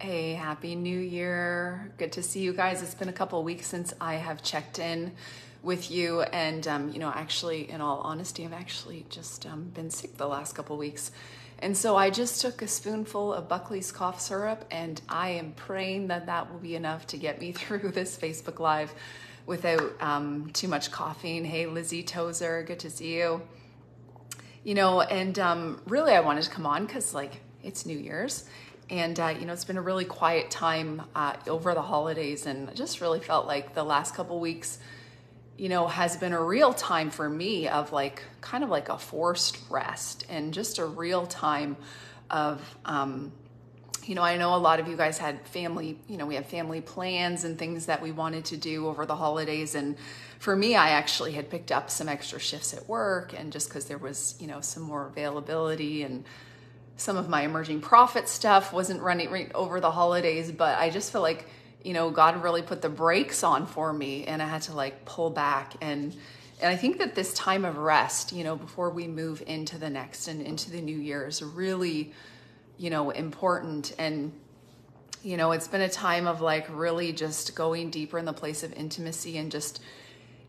Hey, happy new year. Good to see you guys. It's been a couple weeks since I have checked in with you. And, um, you know, actually, in all honesty, I've actually just um, been sick the last couple weeks. And so I just took a spoonful of Buckley's cough syrup, and I am praying that that will be enough to get me through this Facebook Live without um, too much coughing. Hey, Lizzie Tozer, good to see you. You know, and um, really, I wanted to come on because, like, it's New Year's and, uh, you know, it's been a really quiet time uh, over the holidays. And I just really felt like the last couple weeks, you know, has been a real time for me of like kind of like a forced rest and just a real time of, um, you know, I know a lot of you guys had family, you know, we have family plans and things that we wanted to do over the holidays. And for me, I actually had picked up some extra shifts at work and just because there was, you know, some more availability and, some of my emerging prophet stuff wasn't running right over the holidays, but I just feel like, you know, God really put the brakes on for me and I had to like pull back. And and I think that this time of rest, you know, before we move into the next and into the new year is really, you know, important. And you know, it's been a time of like really just going deeper in the place of intimacy and just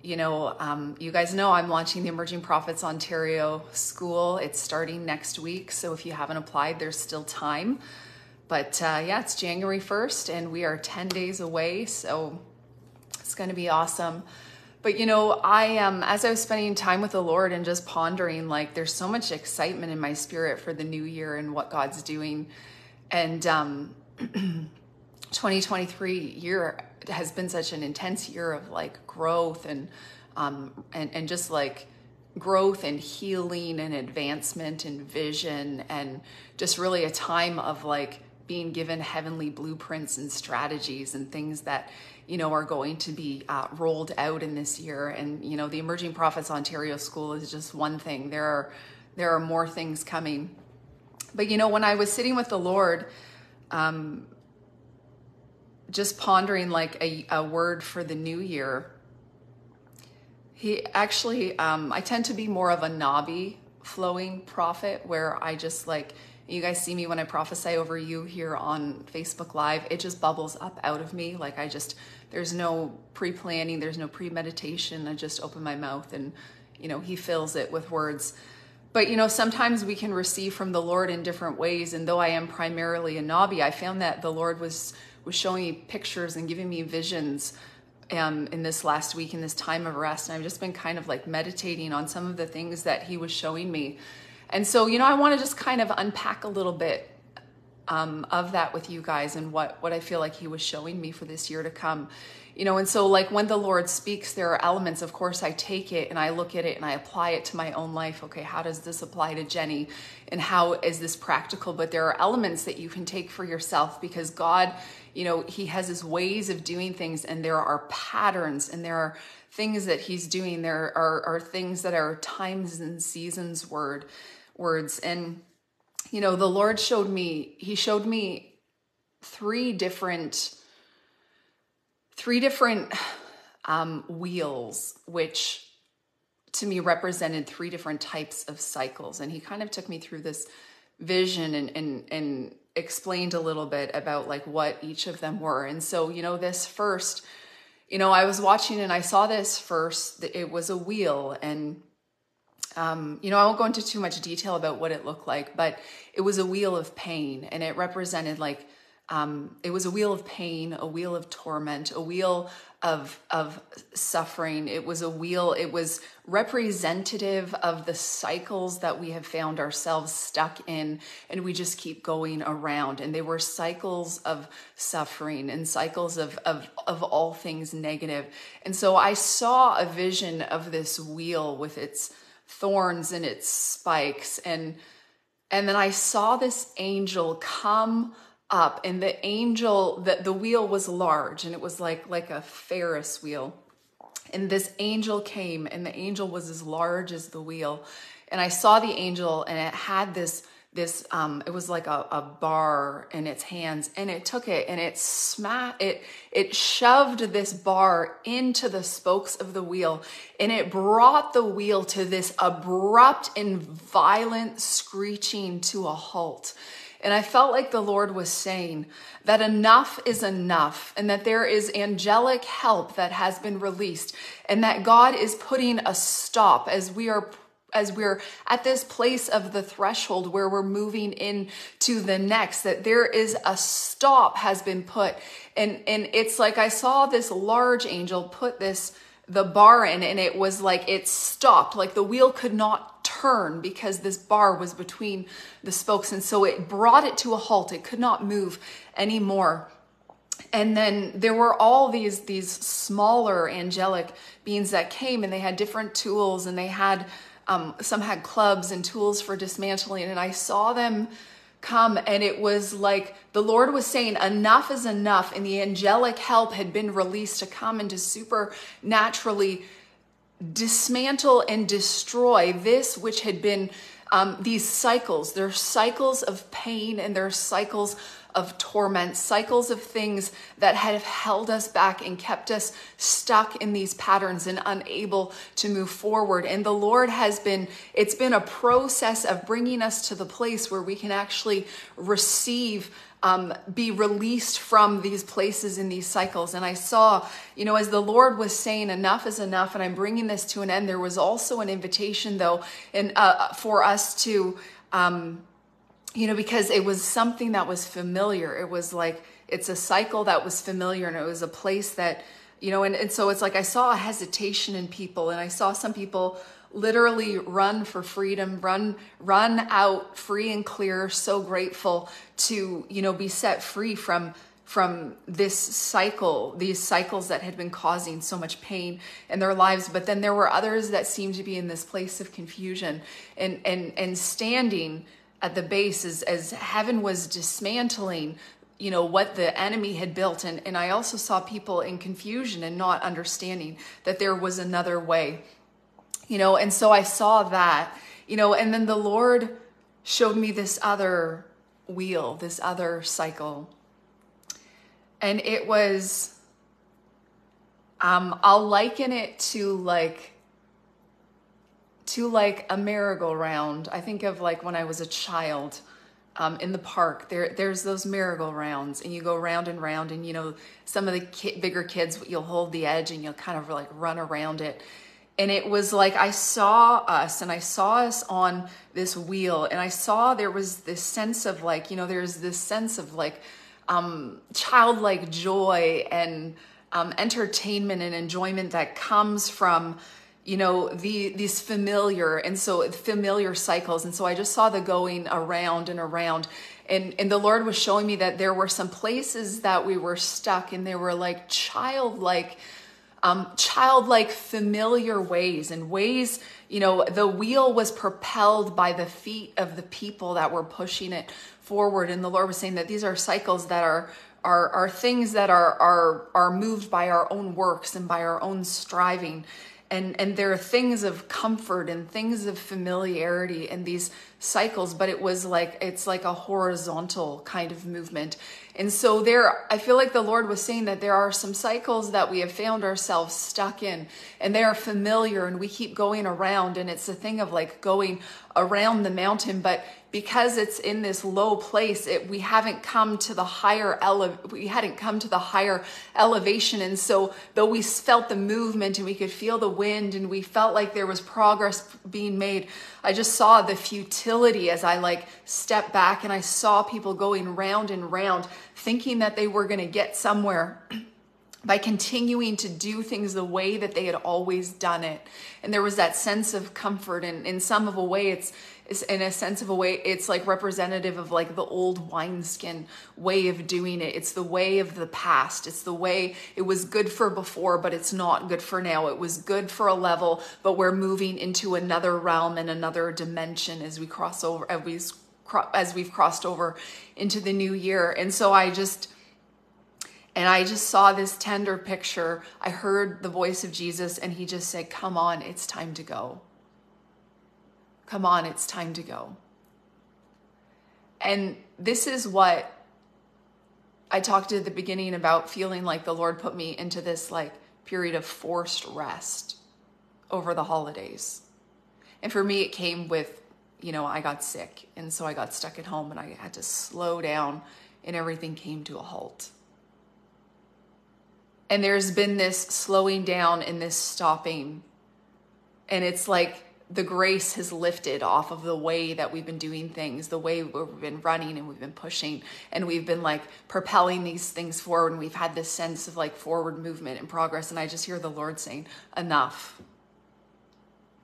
you know, um, you guys know I'm launching the Emerging Prophets Ontario School. It's starting next week. So if you haven't applied, there's still time. But uh, yeah, it's January 1st and we are 10 days away. So it's going to be awesome. But you know, I am, um, as I was spending time with the Lord and just pondering, like, there's so much excitement in my spirit for the new year and what God's doing. And um, 2023 year has been such an intense year of like growth and um, and and just like growth and healing and advancement and vision and just really a time of like being given heavenly blueprints and strategies and things that you know are going to be uh, rolled out in this year and you know the emerging prophets ontario school is just one thing there are there are more things coming but you know when i was sitting with the lord um, just pondering like a, a word for the new year. He actually, um, I tend to be more of a Nabi flowing prophet where I just like, you guys see me when I prophesy over you here on Facebook Live, it just bubbles up out of me. Like I just, there's no pre planning, there's no premeditation. I just open my mouth and, you know, He fills it with words. But, you know, sometimes we can receive from the Lord in different ways. And though I am primarily a Nabi, I found that the Lord was was showing me pictures and giving me visions um, in this last week in this time of rest. And I've just been kind of like meditating on some of the things that he was showing me. And so, you know, I want to just kind of unpack a little bit um, of that with you guys and what what I feel like he was showing me for this year to come you know and so like when the lord speaks there are elements of course i take it and i look at it and i apply it to my own life okay how does this apply to jenny and how is this practical but there are elements that you can take for yourself because god you know he has his ways of doing things and there are patterns and there are things that he's doing there are, are things that are times and seasons word words and you know the lord showed me he showed me three different three different um, wheels, which to me represented three different types of cycles. And he kind of took me through this vision and, and, and explained a little bit about like what each of them were. And so, you know, this first, you know, I was watching and I saw this first, it was a wheel and um, you know, I won't go into too much detail about what it looked like, but it was a wheel of pain and it represented like um, it was a wheel of pain, a wheel of torment, a wheel of of suffering. It was a wheel. It was representative of the cycles that we have found ourselves stuck in, and we just keep going around. And they were cycles of suffering and cycles of of of all things negative. And so I saw a vision of this wheel with its thorns and its spikes, and and then I saw this angel come up and the angel that the wheel was large and it was like like a ferris wheel. And this angel came and the angel was as large as the wheel. And i saw the angel and it had this this um it was like a, a bar in its hands and it took it and it smacked it it shoved this bar into the spokes of the wheel and it brought the wheel to this abrupt and violent screeching to a halt And I felt like the Lord was saying that enough is enough and that there is angelic help that has been released and that God is putting a stop as we are as we're at this place of the threshold where we're moving in to the next that there is a stop has been put. And and it's like i saw this large angel put this the bar in and it was like it stopped like the wheel could not turn because this bar was between the spokes and so it brought it to a halt. It could not move anymore. And then there were all these these smaller angelic beings that came and they had different tools and they had um, some had clubs and tools for dismantling and i saw them come and it was like the lord was saying enough is enough and the angelic help had been released to come and to supernaturally dismantle and destroy this which had been um, these cycles there are cycles of pain and there are cycles of torment, cycles of things that have held us back and kept us stuck in these patterns and unable to move forward. And the Lord has been, it's been a process of bringing us to the place where we can actually receive. Um, be released from these places in these cycles. And I saw, you know, as the Lord was saying, enough is enough, and I'm bringing this to an end. There was also an invitation, though, and uh, for us to um, you know, because it was something that was familiar. It was like, it's a cycle that was familiar and it was a place that, you know, and, and so it's like I saw a hesitation in people and I saw some people literally run for freedom, run, run out free and clear, so grateful to, you know, be set free from from this cycle, these cycles that had been causing so much pain in their lives. But then there were others that seemed to be in this place of confusion and and and standing at the base as, as heaven was dismantling you know what the enemy had built and, and i also saw people in confusion and not understanding that there was another way you know and so i saw that you know and then the lord showed me this other wheel this other cycle and it was um i'll liken it to like to like a merry-go-round. I think of like when I was a child um, in the park. There, there's those merry-go-rounds, and you go round and round. And you know, some of the ki- bigger kids, you'll hold the edge and you'll kind of like run around it. And it was like I saw us, and I saw us on this wheel, and I saw there was this sense of like, you know, there's this sense of like um, childlike joy and um, entertainment and enjoyment that comes from you know the these familiar and so familiar cycles. And so i just saw the going around and around. And and the lord was showing me that there were some places that we were stuck and they were like childlike um, childlike familiar ways and ways you know the wheel was propelled by the feet of the people that were pushing it forward. And the lord was saying that these are cycles that are are, are things that are, are, are moved by our own works and by our own striving. And and there are things of comfort and things of familiarity and these cycles but it was like it's like a horizontal kind of movement. And so there i feel like the lord was saying that there are some cycles that we have found ourselves stuck in and they are familiar and we keep going around and it's a thing of like going around the mountain. But because it's in this low place it, we haven't come to the higher ele- we hadn't come to the higher elevation. And so though we felt the movement and we could feel the wind and we felt like there was progress being made i just saw the futility as i like stepped back and i saw people going round and round thinking that they were going to get somewhere by continuing to do things the way that they had always done it. And there was that sense of comfort. And in some of a way, it's in a sense of a way it's like representative of like the old wineskin way of doing it it's the way of the past it's the way it was good for before but it's not good for now it was good for a level but we're moving into another realm and another dimension as we cross over as we as we've crossed over into the new year and so i just and I just saw this tender picture. I heard the voice of Jesus, and he just said, Come on, it's time to go. Come on, it's time to go. And this is what I talked at the beginning about feeling like the Lord put me into this like period of forced rest over the holidays. And for me, it came with you know, I got sick. And so I got stuck at home and I had to slow down and everything came to a halt. And there's been this slowing down and this stopping. And it's like the grace has lifted off of the way that we've been doing things, the way we've been running and we've been pushing and we've been like propelling these things forward and we've had this sense of like forward movement and progress. And I just hear the Lord saying, Enough.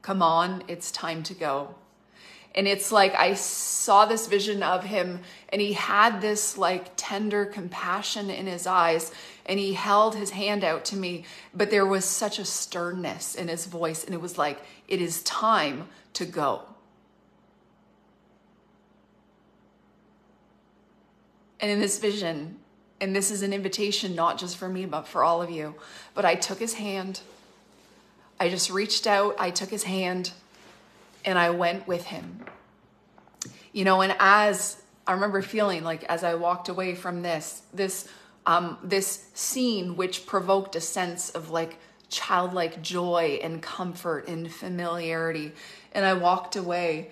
Come on, it's time to go. And it's like I saw this vision of him and he had this like tender compassion in his eyes and he held his hand out to me, but there was such a sternness in his voice and it was like, it is time to go. And in this vision, and this is an invitation not just for me, but for all of you, but I took his hand. I just reached out, I took his hand, and I went with him. You know, and as I remember feeling like as I walked away from this, this um, this scene which provoked a sense of like childlike joy and comfort and familiarity. And I walked away,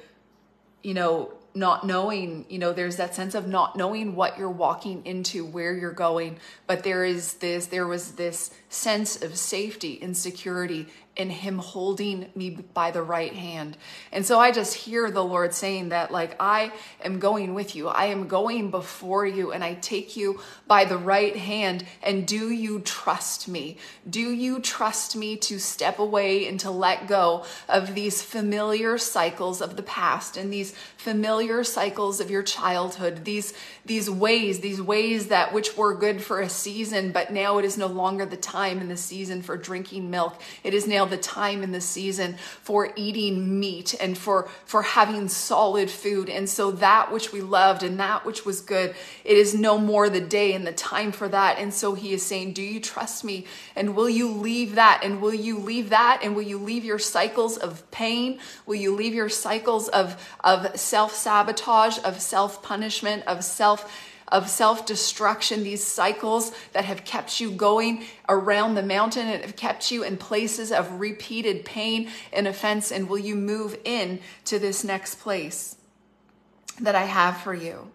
you know, not knowing, you know, there's that sense of not knowing what you're walking into, where you're going, but there is this, there was this sense of safety and security in him holding me by the right hand. And so I just hear the Lord saying that, like, I am going with you. I am going before you, and I take you by the right hand. And do you trust me? Do you trust me to step away and to let go of these familiar cycles of the past and these familiar cycles of your childhood, these, these ways, these ways that which were good for a season, but now it is no longer the time in the season for drinking milk. It is now the time in the season for eating meat and for, for having solid food. And so that which we loved and that which was good, it is no more the day and the time for that. And so he is saying, Do you trust me? And will you leave that? And will you leave that? And will you leave your cycles of pain? Will you leave your cycles of, of self sabotage, of self punishment, of self of self destruction, these cycles that have kept you going around the mountain and have kept you in places of repeated pain and offense? And will you move in to this next place that I have for you?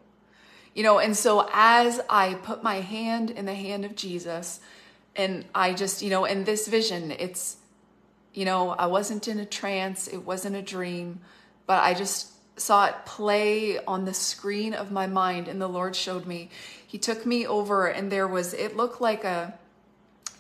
You know, and so as I put my hand in the hand of Jesus, and I just, you know, in this vision, it's, you know, I wasn't in a trance, it wasn't a dream, but I just saw it play on the screen of my mind and the Lord showed me. He took me over and there was it looked like a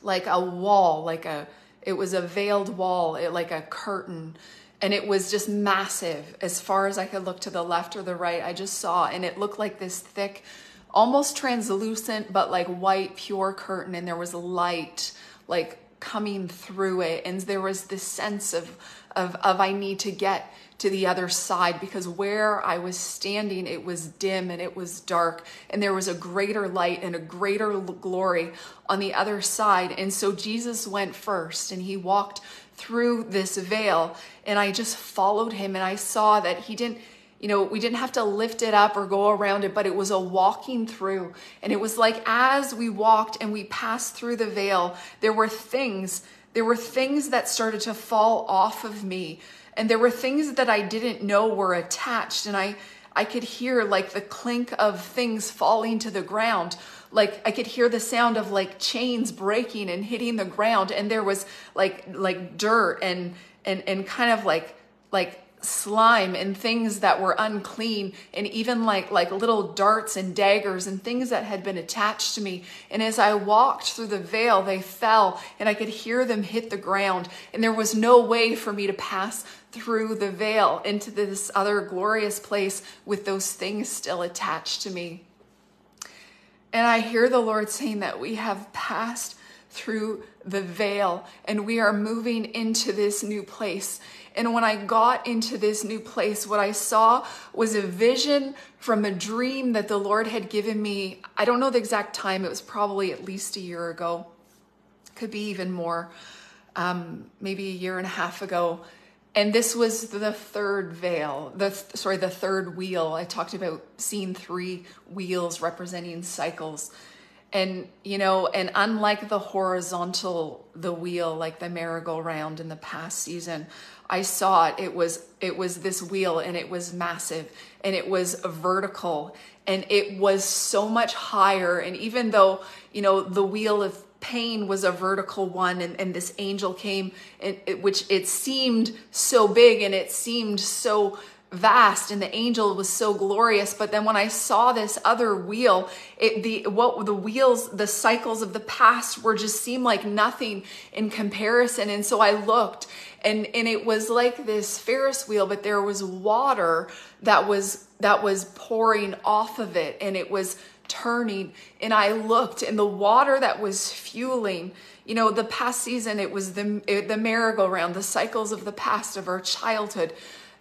like a wall, like a it was a veiled wall, it, like a curtain and it was just massive as far as I could look to the left or the right. I just saw and it looked like this thick almost translucent but like white pure curtain and there was light like coming through it and there was this sense of of of I need to get to the other side because where I was standing, it was dim and it was dark, and there was a greater light and a greater glory on the other side. And so Jesus went first and he walked through this veil, and I just followed him, and I saw that he didn't you know, we didn't have to lift it up or go around it, but it was a walking through. And it was like as we walked and we passed through the veil, there were things, there were things that started to fall off of me and there were things that I didn't know were attached and I I could hear like the clink of things falling to the ground. Like I could hear the sound of like chains breaking and hitting the ground and there was like like dirt and and and kind of like like slime and things that were unclean and even like like little darts and daggers and things that had been attached to me. And as i walked through the veil they fell and i could hear them hit the ground. And there was no way for me to pass through the veil into this other glorious place with those things still attached to me. And i hear the lord saying that we have passed through the veil and we are moving into this new place and when I got into this new place, what I saw was a vision from a dream that the Lord had given me. I don't know the exact time, it was probably at least a year ago, could be even more, um, maybe a year and a half ago. And this was the third veil, the sorry, the third wheel. I talked about seeing three wheels representing cycles. and you know and unlike the horizontal the wheel like the merry-go-round in the past season i saw it. It was it was this wheel and it was massive and it was vertical and it was so much higher. And even though you know the wheel of pain was a vertical one and, and this angel came and it, which it seemed so big and it seemed so vast and the angel was so glorious. But then when i saw this other wheel it the what the wheels the cycles of the past were just seemed like nothing in comparison. And so i looked and and it was like this ferris wheel but there was water that was that was pouring off of it and it was turning. And i looked and the water that was fueling you know the past season it was the the merry-go-round the cycles of the past of our childhood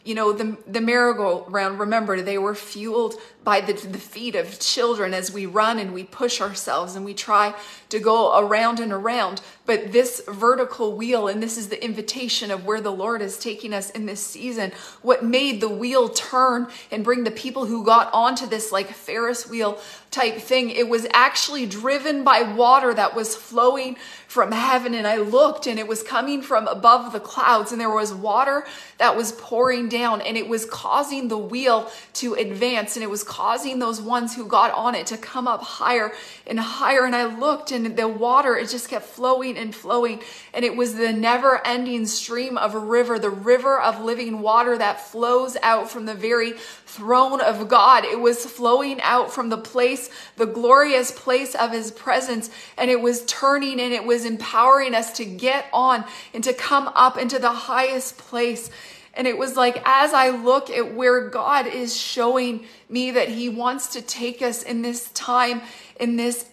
you know, the, the merry-go-round, remember, they were fueled by the, the feet of children as we run and we push ourselves and we try to go around and around. But this vertical wheel, and this is the invitation of where the Lord is taking us in this season, what made the wheel turn and bring the people who got onto this like Ferris wheel type thing, it was actually driven by water that was flowing from heaven. And I looked and it was coming from above the clouds, and there was water that was pouring down, and it was causing the wheel to advance, and it was causing those ones who got on it to come up higher and higher. And I looked, and the water, it just kept flowing and flowing. And it was the never ending stream of a river, the river of living water that flows out from the very throne of God. It was flowing out from the place, the glorious place of his presence. And it was turning and it was empowering us to get on and to come up into the highest place. And it was like, as I look at where God is showing me that He wants to take us in this time, in this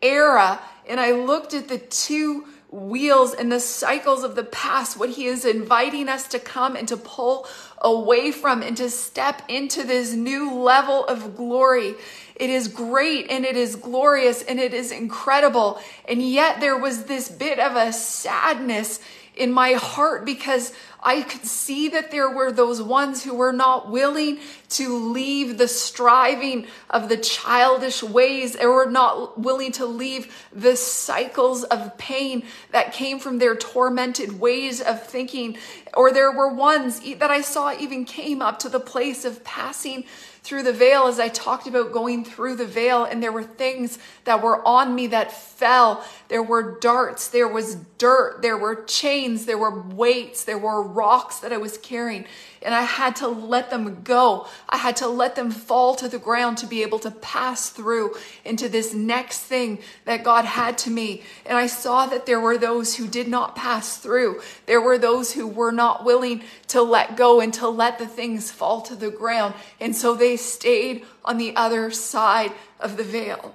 era, and I looked at the two wheels and the cycles of the past, what He is inviting us to come and to pull away from and to step into this new level of glory. It is great and it is glorious and it is incredible. And yet there was this bit of a sadness in my heart because I could see that there were those ones who were not willing to leave the striving of the childish ways and were not willing to leave the cycles of pain that came from their tormented ways of thinking. Or there were ones that I saw even came up to the place of passing through the veil as I talked about going through the veil, and there were things that were on me that fell. There were darts, there was dirt, there were chains, there were weights, there were rocks that I was carrying and I had to let them go. I had to let them fall to the ground to be able to pass through into this next thing that God had to me. And I saw that there were those who did not pass through. There were those who were not willing to let go and to let the things fall to the ground. And so they stayed on the other side of the veil.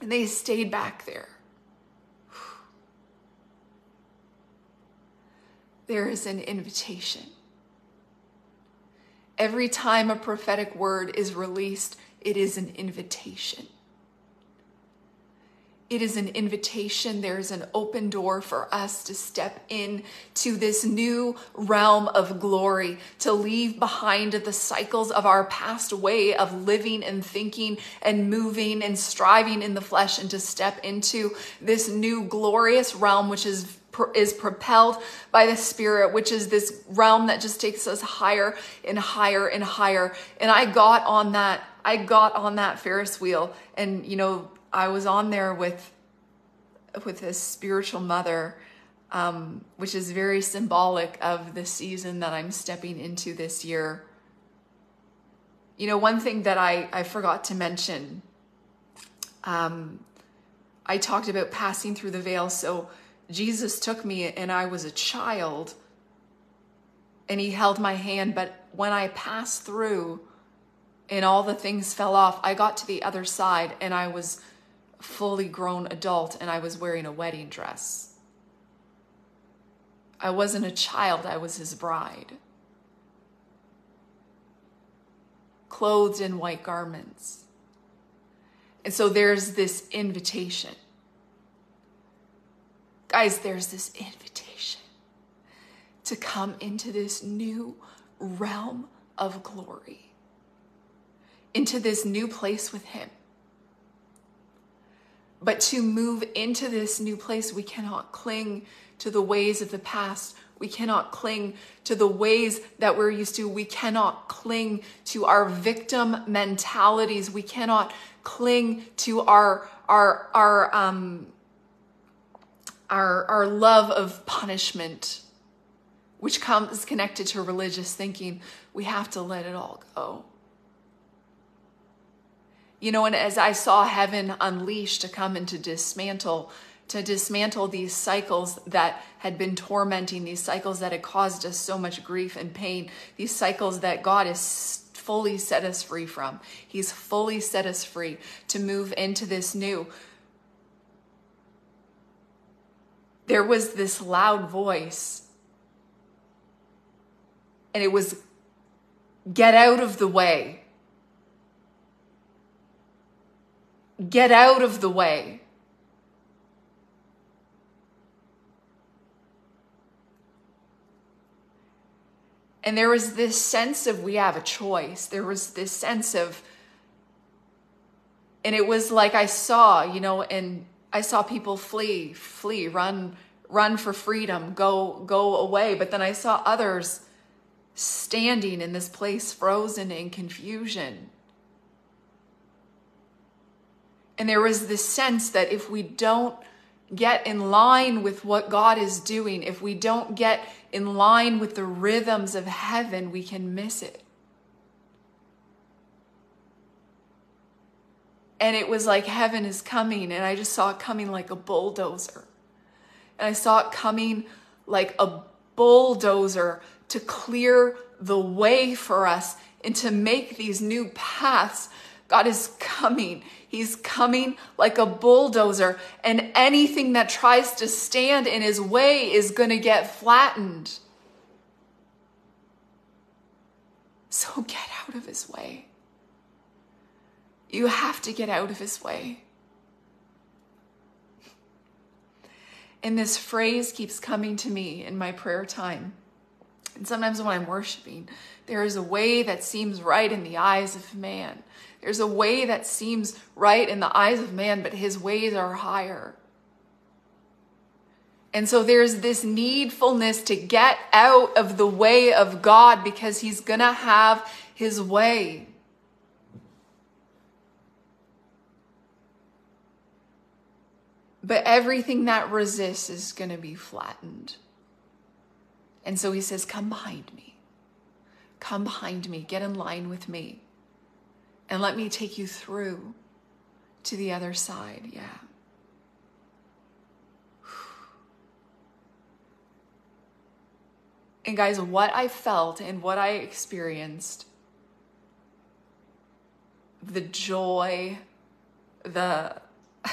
And they stayed back there. there is an invitation. Every time a prophetic word is released, it is an invitation. It is an invitation. There is an open door for us to step in to this new realm of glory, to leave behind the cycles of our past way of living and thinking and moving and striving in the flesh, and to step into this new glorious realm, which is is propelled by the spirit which is this realm that just takes us higher and higher and higher and i got on that i got on that ferris wheel and you know i was on there with with a spiritual mother um, which is very symbolic of the season that i'm stepping into this year you know one thing that i i forgot to mention um, i talked about passing through the veil so Jesus took me and I was a child and he held my hand. But when I passed through and all the things fell off, I got to the other side and I was fully grown adult and I was wearing a wedding dress. I wasn't a child, I was his bride. Clothed in white garments. And so there's this invitation Guys, there's this invitation to come into this new realm of glory, into this new place with Him. But to move into this new place, we cannot cling to the ways of the past. We cannot cling to the ways that we're used to. We cannot cling to our victim mentalities. We cannot cling to our our our um our our love of punishment, which comes connected to religious thinking. We have to let it all go. You know, and as I saw heaven unleashed to come and to dismantle, to dismantle these cycles that had been tormenting, these cycles that had caused us so much grief and pain, these cycles that God has fully set us free from. He's fully set us free to move into this new. There was this loud voice, and it was, Get out of the way. Get out of the way. And there was this sense of we have a choice. There was this sense of, and it was like I saw, you know, and I saw people flee, flee, run, run for freedom, go, go away. But then I saw others standing in this place, frozen in confusion. And there was this sense that if we don't get in line with what God is doing, if we don't get in line with the rhythms of heaven, we can miss it. And it was like heaven is coming, and I just saw it coming like a bulldozer. And I saw it coming like a bulldozer to clear the way for us and to make these new paths God is coming. He's coming like a bulldozer, and anything that tries to stand in his way is going to get flattened. So get out of his way. You have to get out of his way. And this phrase keeps coming to me in my prayer time. And sometimes when I'm worshiping, there is a way that seems right in the eyes of man. There's a way that seems right in the eyes of man, but his ways are higher. And so there's this needfulness to get out of the way of God because he's going to have his way. But everything that resists is going to be flattened. And so he says, Come behind me. Come behind me. Get in line with me and let me take you through to the other side. Yeah. And guys, what I felt and what I experienced, the joy, the,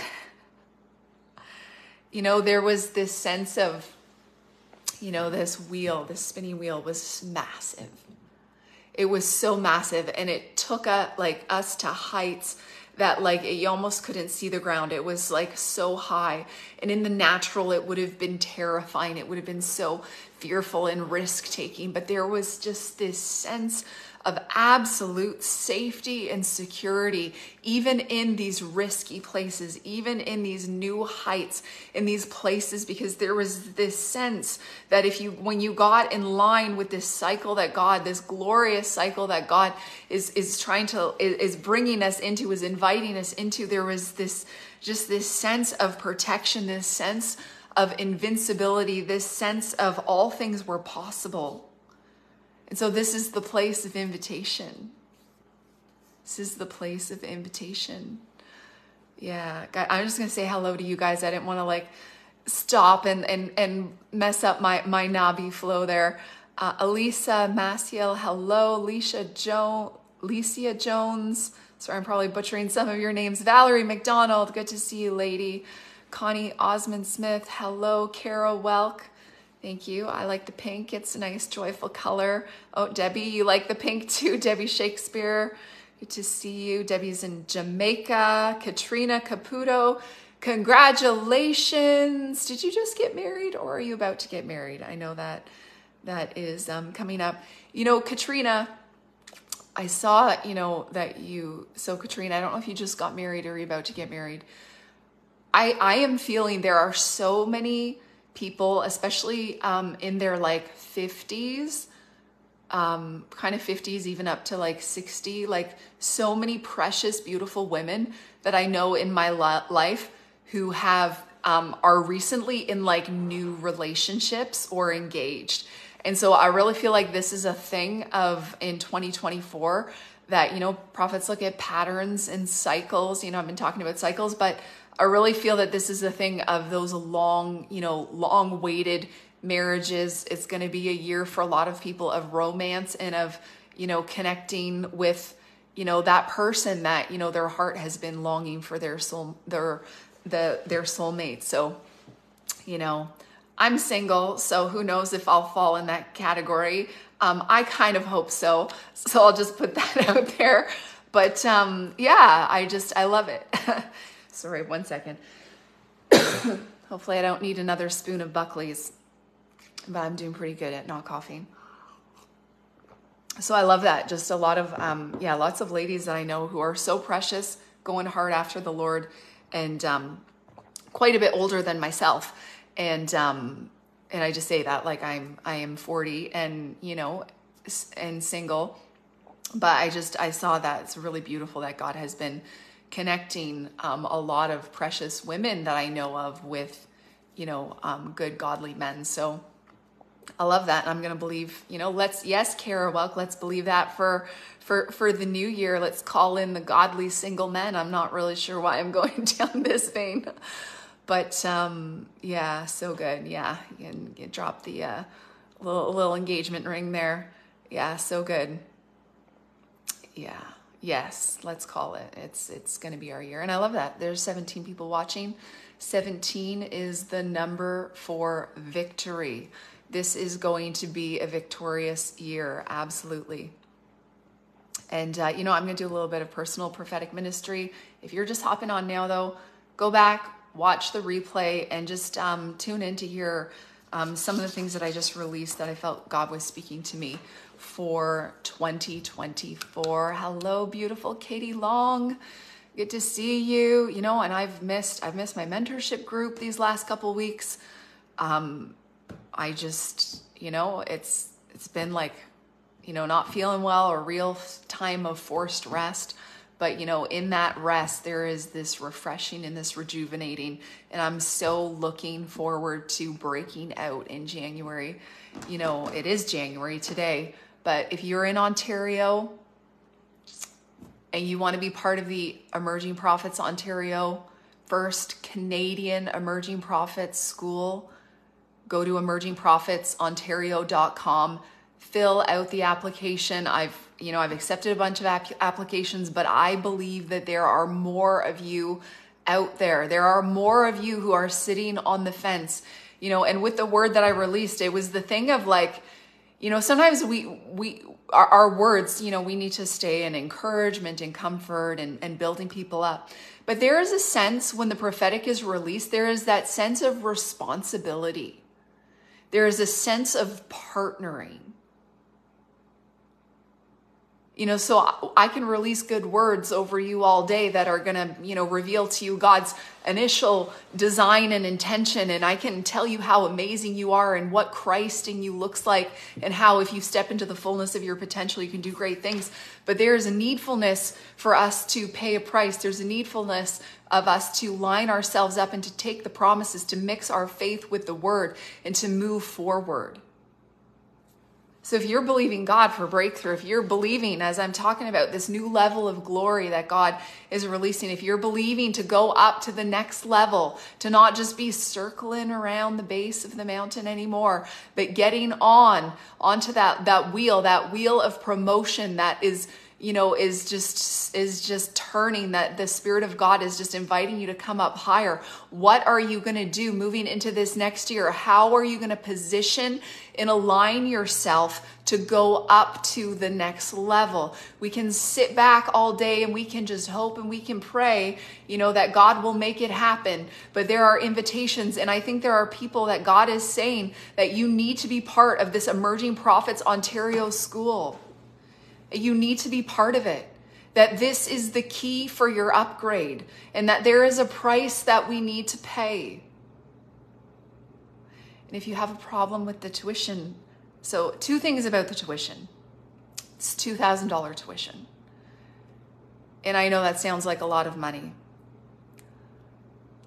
you know, there was this sense of, you know, this wheel, this spinning wheel was massive it was so massive and it took a, like us to heights that like you almost couldn't see the ground. It was like so high. And in the natural, it would have been terrifying. It would have been so fearful and risk taking. But there was just this sense of absolute safety and security, even in these risky places, even in these new heights, in these places, because there was this sense that if you, when you got in line with this cycle that God, this glorious cycle that God is, is trying to, is bringing us into, is inviting us into, there was this, just this sense of protection, this sense of invincibility, this sense of all things were possible. And so this is the place of invitation. This is the place of invitation. Yeah, I'm just gonna say hello to you guys. I didn't want to like stop and and and mess up my my Nabi flow there. Uh, Elisa Maciel, hello. Alicia Joe, Alicia Jones. Sorry, I'm probably butchering some of your names. Valerie McDonald, good to see you, lady. Connie Osmond Smith, hello. Carol Welk, Thank you. I like the pink. It's a nice, joyful color. Oh, Debbie, you like the pink too. Debbie Shakespeare. Good to see you. Debbie's in Jamaica. Katrina Caputo. Congratulations. Did you just get married or are you about to get married? I know that that is um, coming up. You know, Katrina, I saw, you know, that you, so Katrina, I don't know if you just got married or you're about to get married, I, I am feeling there are so many people, especially um, in their like 50s, um, kind of 50s, even up to like 60, like so many precious, beautiful women that I know in my life who have um, are recently in like new relationships or engaged. And so I really feel like this is a thing of in 2024 that, you know, prophets look at patterns and cycles. You know, I've been talking about cycles, but I really feel that this is a thing of those long, you know, long waited marriages. It's going to be a year for a lot of people of romance and of, you know, connecting with, you know, that person that, you know, their heart has been longing for their soul, their, the, their soulmate. So, you know, I'm single, so who knows if I'll fall in that category. Um, I kind of hope so. So I'll just put that out there. But um, yeah, I just, I love it. Sorry, one second. Hopefully, I don't need another spoon of Buckley's, but I'm doing pretty good at not coughing. So I love that. Just a lot of, um, yeah, lots of ladies that I know who are so precious, going hard after the Lord, and um, quite a bit older than myself. And um, and I just say that like I'm I am 40 and you know and single, but I just I saw that it's really beautiful that God has been connecting um, a lot of precious women that I know of with, you know, um, good godly men. So I love that. I'm going to believe, you know, let's, yes, Kara Welk, let's believe that for, for, for the new year. Let's call in the godly single men. I'm not really sure why I'm going down this vein, but um, yeah, so good. Yeah. And you drop the uh, little, little engagement ring there. Yeah, so good. Yeah yes, let's call it. It's it's going to be our year. And I love that. There's 17 people watching. 17 is the number for victory. This is going to be a victorious year, absolutely. And, uh, you know, I'm going to do a little bit of personal prophetic ministry. If you're just hopping on now, though, go back, watch the replay, and just um, tune in to hear um, some of the things that I just released that I felt God was speaking to me for 2024. Hello, beautiful Katie Long. Good to see you. You know, and I've missed I've missed my mentorship group these last couple weeks. Um, I just, you know, it's it's been like, you know, not feeling well or real time of forced rest. But you know, in that rest, there is this refreshing and this rejuvenating. And I'm so looking forward to breaking out in January. You know, it is January today but if you're in Ontario and you want to be part of the Emerging Prophets Ontario first Canadian Emerging Prophets School, go to emergingprophetsontario.com, fill out the application. I've you know, I've accepted a bunch of ap- applications, but I believe that there are more of you out there. There are more of you who are sitting on the fence, you know, and with the word that I released, it was the thing of like, you know sometimes we we our, our, words you know we need to stay in encouragement and comfort and, and building people up. But there is a sense when the prophetic is released there is that sense of responsibility. There is a sense of partnering you know so i can release good words over you all day that are going to you know reveal to you god's initial design and intention and i can tell you how amazing you are and what christ in you looks like and how if you step into the fullness of your potential you can do great things. But there is a needfulness for us to pay a price. There's a needfulness of us to line ourselves up and to take the promises to mix our faith with the word and to move forward so if you're believing God for breakthrough, if you're believing, as I'm talking about, this new level of glory that God is releasing, if you're believing to go up to the next level, to not just be circling around the base of the mountain anymore, but getting on onto that, that wheel, that wheel of promotion that is you know is just is just turning that the spirit of god is just inviting you to come up higher. What are you going to do moving into this next year? How are you going to position and align yourself to go up to the next level? We can sit back all day and we can just hope and we can pray you know that god will make it happen. But there are invitations and i think there are people that god is saying that you need to be part of this emerging prophets ontario school. You need to be part of it. That this is the key for your upgrade and that there is a price that we need to pay. And if you have a problem with the tuition, so two things about the tuition it's $2,000 tuition. And I know that sounds like a lot of money.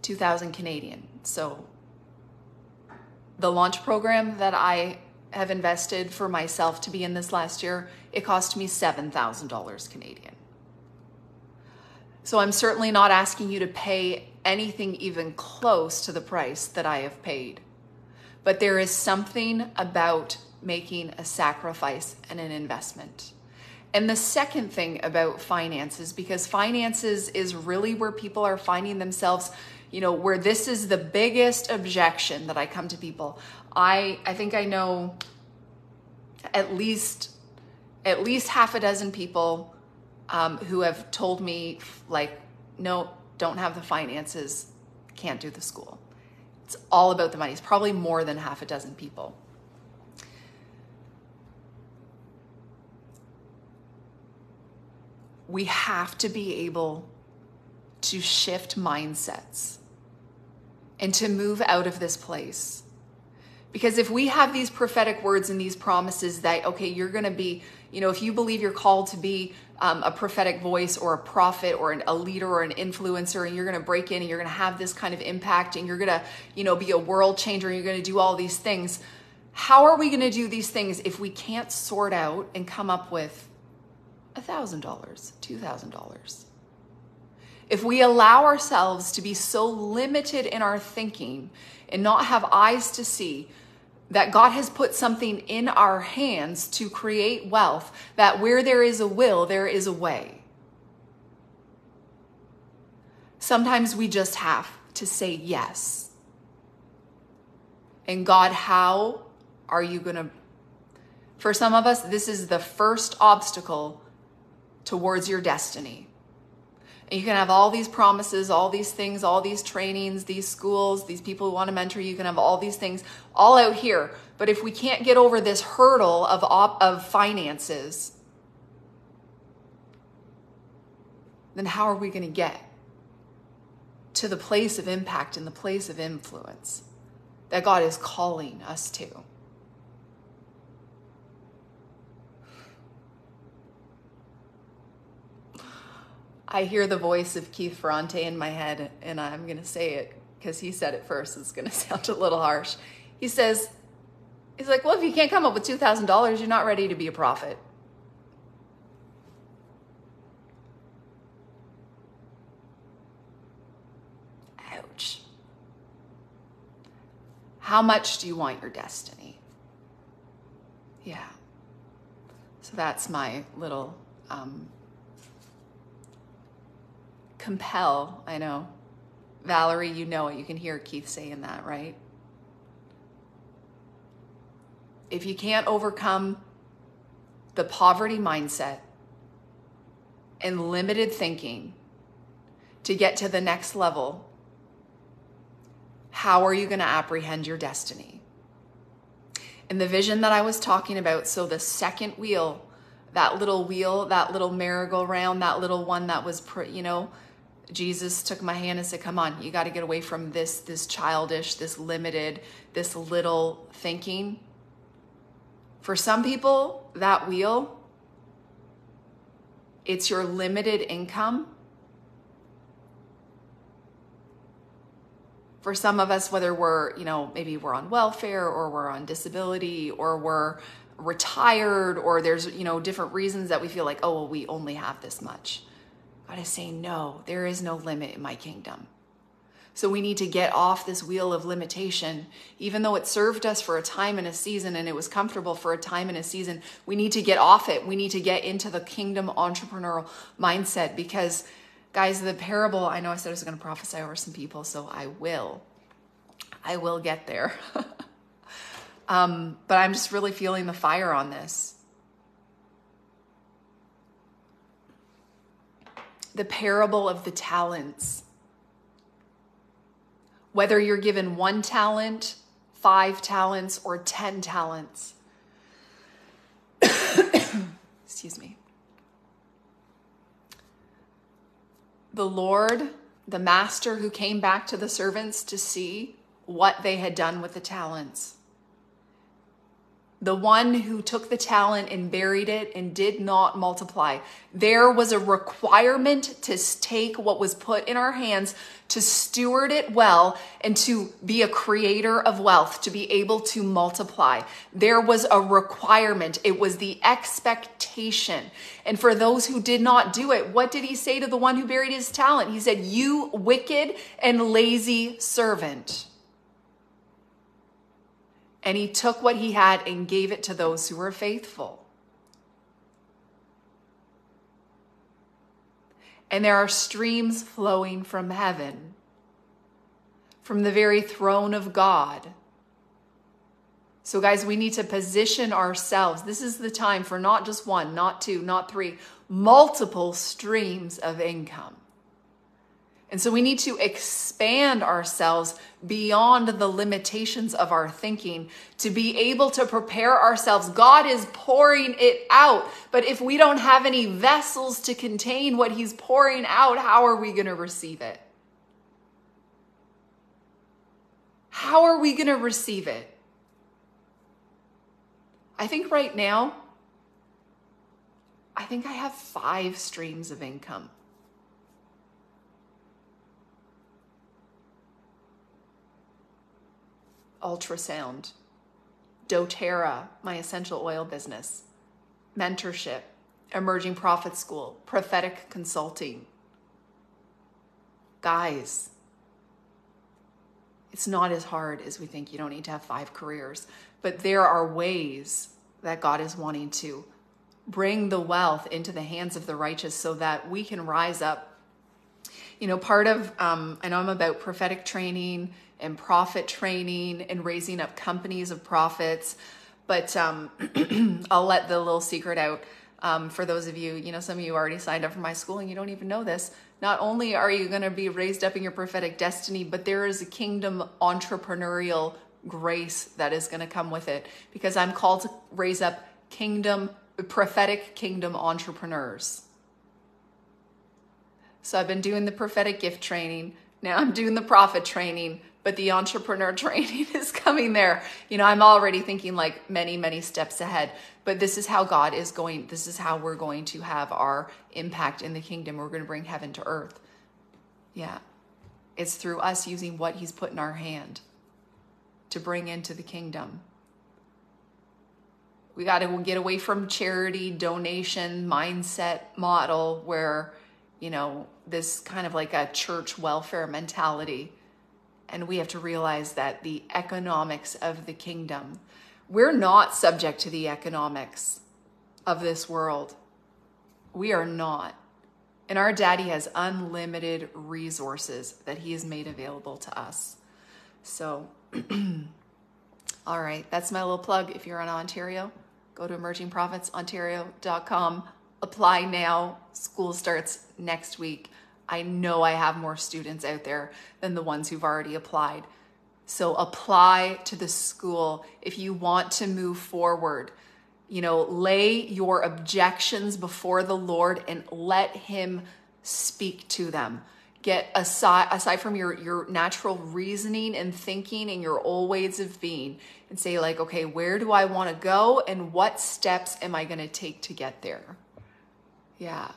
2000 Canadian. So the launch program that I have invested for myself to be in this last year, it cost me $7,000 Canadian. So I'm certainly not asking you to pay anything even close to the price that I have paid. But there is something about making a sacrifice and an investment. And the second thing about finances, because finances is really where people are finding themselves, you know, where this is the biggest objection that I come to people. I I think I know at least at least half a dozen people um, who have told me like, no, don't have the finances, can't do the school. It's all about the money. It's probably more than half a dozen people. We have to be able to shift mindsets and to move out of this place. Because if we have these prophetic words and these promises that, okay, you're going to be, you know, if you believe you're called to be um, a prophetic voice or a prophet or an, a leader or an influencer and you're going to break in and you're going to have this kind of impact and you're going to you know be a world changer and you're going to do all these things. How are we going to do these things if we can't sort out and come up with $1000 $2000 if we allow ourselves to be so limited in our thinking and not have eyes to see that God has put something in our hands to create wealth, that where there is a will, there is a way. Sometimes we just have to say yes. And God, how are you going to? For some of us, this is the first obstacle towards your destiny. You can have all these promises, all these things, all these trainings, these schools, these people who want to mentor you. You can have all these things all out here. But if we can't get over this hurdle of, op- of finances, then how are we going to get to the place of impact and the place of influence that God is calling us to? I hear the voice of Keith Ferrante in my head, and I'm going to say it because he said it first. It's going to sound a little harsh. He says, He's like, well, if you can't come up with $2,000, you're not ready to be a prophet. Ouch. How much do you want your destiny? Yeah. So that's my little um, compel. I know. Valerie, you know it. You can hear Keith saying that, right? If you can't overcome the poverty mindset and limited thinking to get to the next level, how are you going to apprehend your destiny? In the vision that I was talking about, so the second wheel, that little wheel, that little merry-go-round, that little one that was, you know, Jesus took my hand and said, "Come on, you got to get away from this this childish, this limited, this little thinking." For some people, that wheel it's your limited income. For some of us whether we're, you know, maybe we're on welfare or we're on disability or we're retired or there's, you know, different reasons that we feel like, "Oh, well, we only have this much." God is saying, no, there is no limit in my kingdom. So we need to get off this wheel of limitation. Even though it served us for a time and a season and it was comfortable for a time and a season, we need to get off it. We need to get into the kingdom entrepreneurial mindset because, guys, the parable, I know I said I was going to prophesy over some people, so I will. I will get there. um, but I'm just really feeling the fire on this. The parable of the talents. Whether you're given one talent, five talents, or 10 talents. Excuse me. the Lord, the master who came back to the servants to see what they had done with the talents the one who took the talent and buried it and did not multiply. There was a requirement to take what was put in our hands, to steward it well, and to be a creator of wealth, to be able to multiply. There was a requirement. It was the expectation. And for those who did not do it, what did he say to the one who buried his talent? He said, You wicked and lazy servant. And he took what he had and gave it to those who were faithful. And there are streams flowing from heaven, from the very throne of God. So, guys, we need to position ourselves. This is the time for not just one, not two, not three, multiple streams of income. And so we need to expand ourselves beyond the limitations of our thinking to be able to prepare ourselves. God is pouring it out. But if we don't have any vessels to contain what He's pouring out, how are we going to receive it? How are we going to receive it? I think right now, I think I have five streams of income. Ultrasound, doTERRA, my essential oil business, mentorship, emerging prophet school, prophetic consulting. Guys, it's not as hard as we think. You don't need to have five careers, but there are ways that God is wanting to bring the wealth into the hands of the righteous so that we can rise up. You know, part of, um, I know I'm about prophetic training and prophet training and raising up companies of prophets. But um, I'll let the little secret out um, for those of you, you know, some of you already signed up for my school and you don't even know this. Not only are you going to be raised up in your prophetic destiny, but there is a kingdom entrepreneurial grace that is going to come with it because I'm called to raise up kingdom, prophetic kingdom entrepreneurs. So I've been doing the prophetic gift training. Now I'm doing the prophet training but the entrepreneur training is coming there. You know, I'm already thinking like many, many steps ahead. But this is how God is going, this is how we're going to have our impact in the kingdom. We're going to bring heaven to earth. Yeah. It's through us using what He's put in our hand to bring into the kingdom. We got to get away from charity, donation, mindset model where, you know, this kind of like a church welfare mentality and we have to realize that the economics of the kingdom, we're not subject to the economics of this world. We are not. And our daddy has unlimited resources that he has made available to us. So, all right, that's my little plug. If you're in Ontario, go to emergingprophetsontario.com. Apply now. School starts next week. I know I have more students out there than the ones who've already applied. So apply to the school if you want to move forward. You know, lay your objections before the Lord and let Him speak to them. Get aside, aside from your, your natural reasoning and thinking and your old ways of being, and say, like, okay, where do I want to go and what steps am I going to take to get there? Yeah.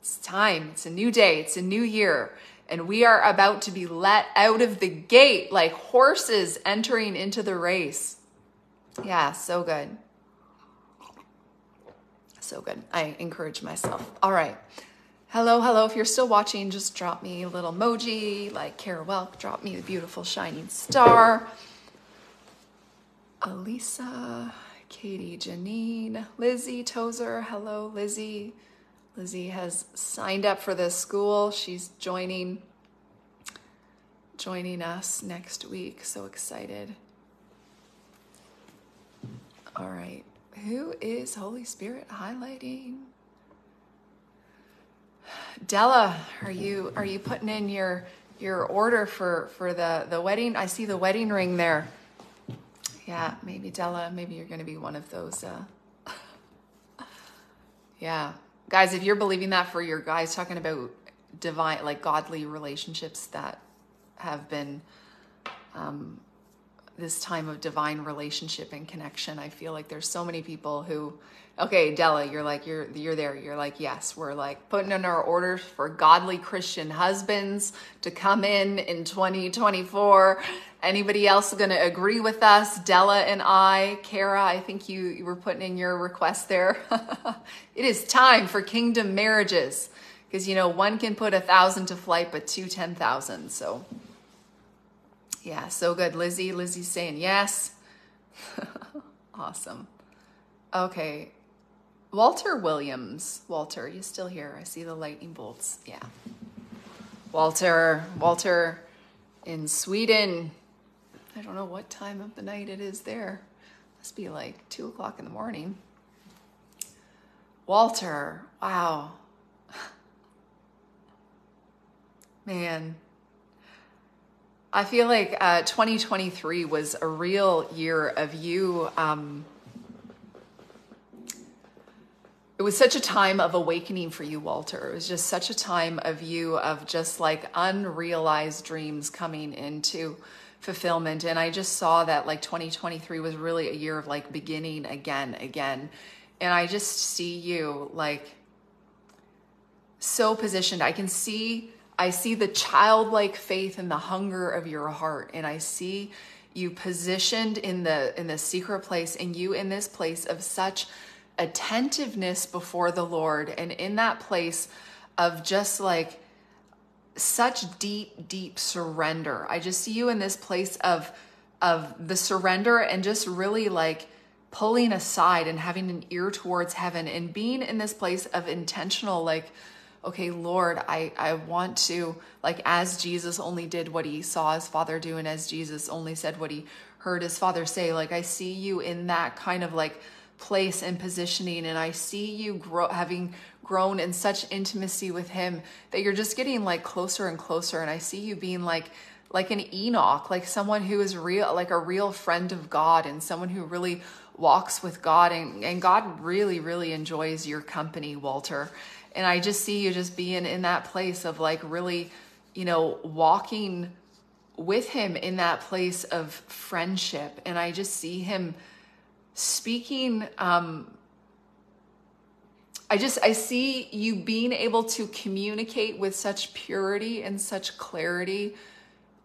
It's time. It's a new day. It's a new year. And we are about to be let out of the gate like horses entering into the race. Yeah, so good. So good. I encourage myself. All right. Hello, hello. If you're still watching, just drop me a little emoji like Kara Welk. Drop me the beautiful shining star. Elisa, Katie, Janine, Lizzie Tozer. Hello, Lizzie. Lizzie has signed up for this school. She's joining joining us next week. So excited. All right. Who is Holy Spirit highlighting? Della, are you are you putting in your your order for for the the wedding? I see the wedding ring there. Yeah, maybe Della, maybe you're going to be one of those uh Yeah, Guys, if you're believing that for your guys talking about divine, like godly relationships that have been um, this time of divine relationship and connection. I feel like there's so many people who, okay, Della, you're like you're you're there. You're like yes, we're like putting in our orders for godly Christian husbands to come in in 2024. Anybody else going to agree with us? Della and I, Kara, I think you, you were putting in your request there. it is time for kingdom marriages because you know one can put a thousand to flight, but two ten thousand. So yeah, so good. Lizzie, Lizzie's saying yes. awesome. Okay. Walter Williams. Walter, you still here? I see the lightning bolts. Yeah. Walter, Walter in Sweden. I don't know what time of the night it is there. Must be like two o'clock in the morning. Walter, wow. Man, I feel like uh, 2023 was a real year of you. Um, it was such a time of awakening for you, Walter. It was just such a time of you of just like unrealized dreams coming into fulfillment. And I just saw that like 2023 was really a year of like beginning again, again. And I just see you like so positioned. I can see I see the childlike faith and the hunger of your heart and I see you positioned in the in the secret place and you in this place of such attentiveness before the Lord and in that place of just like such deep deep surrender. I just see you in this place of of the surrender and just really like pulling aside and having an ear towards heaven and being in this place of intentional like okay, Lord, I, I want to, like, as Jesus only did what he saw his father do, and as Jesus only said what he heard his father say, like, I see you in that kind of like place and positioning, and I see you grow, having grown in such intimacy with him that you're just getting like closer and closer. And I see you being like, like an Enoch, like someone who is real, like a real friend of God and someone who really walks with God. And, and God really, really enjoys your company, Walter. And I just see you just being in that place of like really, you know, walking with him in that place of friendship. And I just see him speaking. Um, I just, I see you being able to communicate with such purity and such clarity,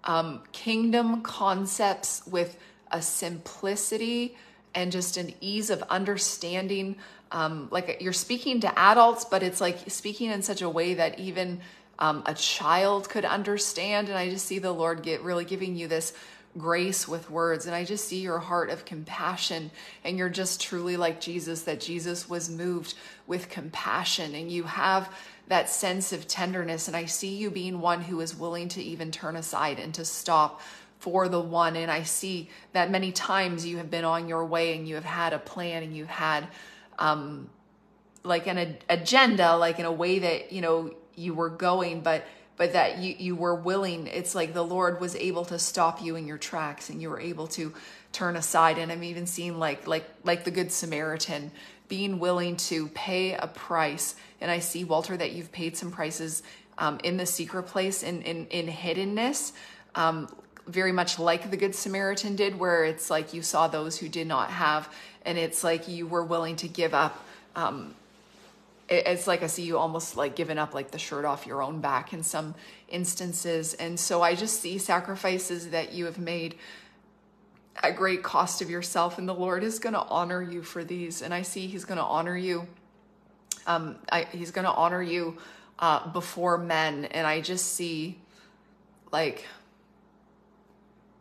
um, kingdom concepts with a simplicity and just an ease of understanding um, like you're speaking to adults, but it's like speaking in such a way that even um, a child could understand. And I just see the Lord get really giving you this grace with words. And I just see your heart of compassion. And you're just truly like Jesus, that Jesus was moved with compassion. And you have that sense of tenderness. And I see you being one who is willing to even turn aside and to stop for the one. And I see that many times you have been on your way and you have had a plan and you've had um, like an agenda, like in a way that, you know, you were going, but but that you, you were willing. It's like the lord was able to stop you in your tracks and you were able to turn aside. And i'm even seeing like like like the good samaritan being willing to pay a price. And i see walter that you've paid some prices um, in the secret place in in, in hiddenness um, very much like the good samaritan did where it's like you saw those who did not have and it's like you were willing to give up um, it's like I see you almost like giving up like the shirt off your own back in some instances. And so I just see sacrifices that you have made at great cost of yourself, and the Lord is going to honor you for these. And I see He's going to honor you. Um, I, he's going to honor you uh, before men, and I just see like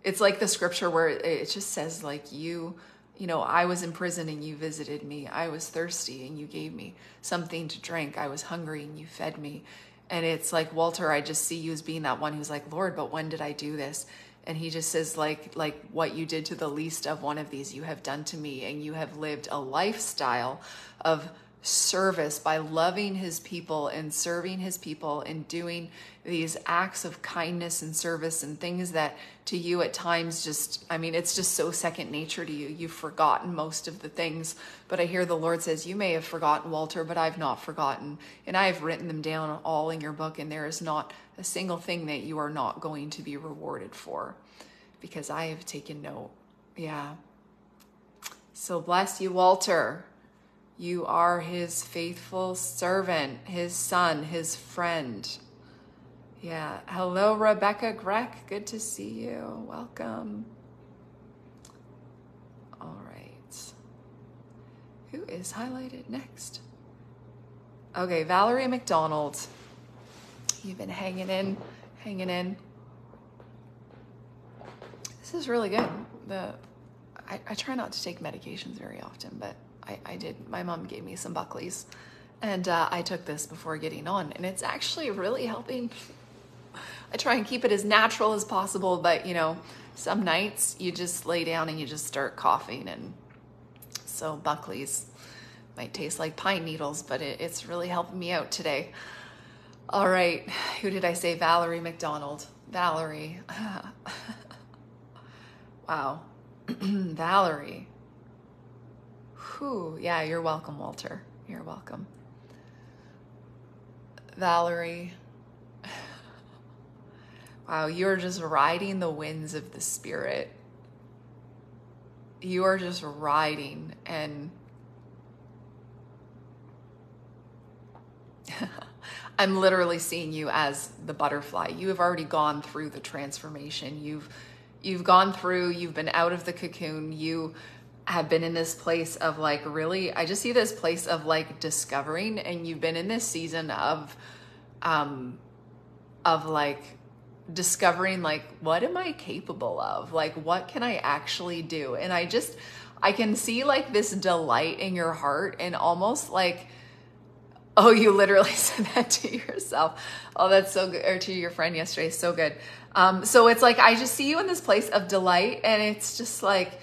it's like the scripture where it just says like you you know, I was in prison and you visited me. I was thirsty and you gave me something to drink. I was hungry and you fed me. And it's like, Walter, I just see you as being that one who's like, Lord, but when did I do this? And he just says, like, like what you did to the least of one of these, you have done to me. And you have lived a lifestyle of service by loving his people and serving his people and doing these acts of kindness and service and things that to you at times just i mean it's just so second nature to you. You've forgotten most of the things. But i hear the lord says you may have forgotten walter but i've not forgotten. And i have written them down all in your book and there is not a single thing that you are not going to be rewarded for because i have taken note. Yeah. So bless you walter you are his faithful servant, his son, his friend. Yeah. Hello, Rebecca Greck. Good to see you. Welcome. All right. Who is highlighted next? Okay, Valerie McDonald. You've been hanging in, hanging in. This is really good. The I, I try not to take medications very often, but I, I did. My mom gave me some Buckley's, and uh, I took this before getting on, and it's actually really helping. I try and keep it as natural as possible, but you know, some nights you just lay down and you just start coughing, and so Buckley's might taste like pine needles, but it, it's really helping me out today. All right, who did I say? Valerie McDonald. Valerie. wow. Valerie. Whew. Yeah, you're welcome, Walter. You're welcome. Valerie. Wow, you're just riding the winds of the spirit. You are just riding and I'm literally seeing you as the butterfly. You have already gone through the transformation. You've you've gone through, you've been out of the cocoon. You have been in this place of like really I just see this place of like discovering and you've been in this season of um of like discovering like what am I capable of? Like what can I actually do? And I just I can see like this delight in your heart and almost like oh you literally said that to yourself. Oh that's so good or to your friend yesterday. So good. Um so it's like I just see you in this place of delight and it's just like